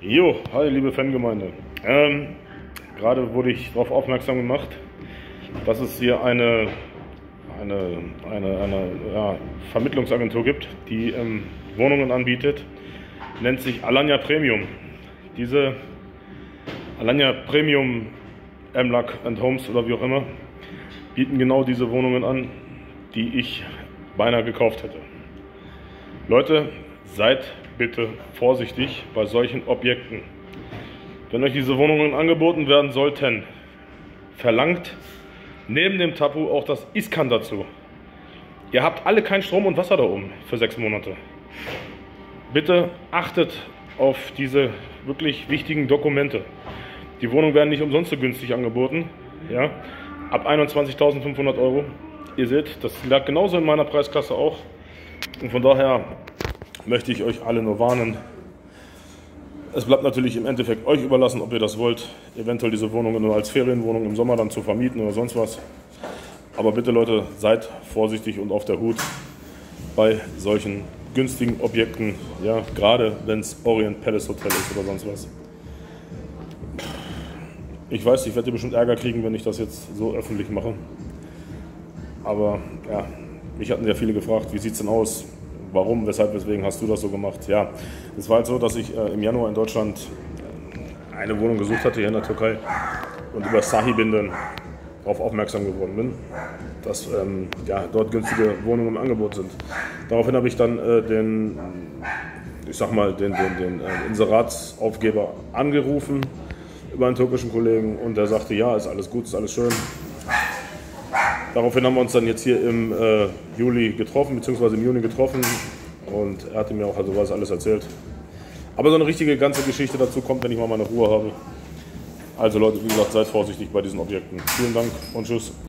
Jo, hi liebe Fangemeinde. Ähm, gerade wurde ich darauf aufmerksam gemacht, dass es hier eine, eine, eine, eine ja, Vermittlungsagentur gibt, die ähm, Wohnungen anbietet. Nennt sich Alanya Premium. Diese Alanya Premium MLAC and Homes oder wie auch immer bieten genau diese Wohnungen an, die ich beinahe gekauft hätte. Leute, seid bitte vorsichtig bei solchen Objekten. Wenn euch diese Wohnungen angeboten werden sollten, verlangt neben dem Tapu auch das Iskan dazu. Ihr habt alle kein Strom und Wasser da oben für sechs Monate. Bitte achtet auf diese wirklich wichtigen Dokumente. Die Wohnungen werden nicht umsonst so günstig angeboten. Ja? Ab 21.500 Euro. Ihr seht, das lag genauso in meiner Preisklasse auch. Und von daher möchte ich euch alle nur warnen. Es bleibt natürlich im Endeffekt euch überlassen, ob ihr das wollt, eventuell diese Wohnungen nur als Ferienwohnung im Sommer dann zu vermieten oder sonst was. Aber bitte Leute, seid vorsichtig und auf der Hut bei solchen günstigen Objekten, ja, gerade wenn es Orient Palace Hotel ist oder sonst was. Ich weiß, ich werde bestimmt Ärger kriegen, wenn ich das jetzt so öffentlich mache. Aber ja, mich hatten ja viele gefragt, wie sieht es denn aus? Warum, weshalb, weswegen hast du das so gemacht? Ja, es war halt so, dass ich äh, im Januar in Deutschland äh, eine Wohnung gesucht hatte hier in der Türkei und über dann darauf aufmerksam geworden bin, dass ähm, ja, dort günstige Wohnungen im Angebot sind. Daraufhin habe ich dann äh, den, ich sag mal, den, den, den äh, Inseratsaufgeber angerufen über einen türkischen Kollegen und der sagte, ja, ist alles gut, ist alles schön. Daraufhin haben wir uns dann jetzt hier im äh, Juli getroffen, beziehungsweise im Juni getroffen und er hatte mir auch also was alles erzählt. Aber so eine richtige ganze Geschichte dazu kommt, wenn ich mal meine Ruhe habe. Also Leute, wie gesagt, seid vorsichtig bei diesen Objekten. Vielen Dank und tschüss.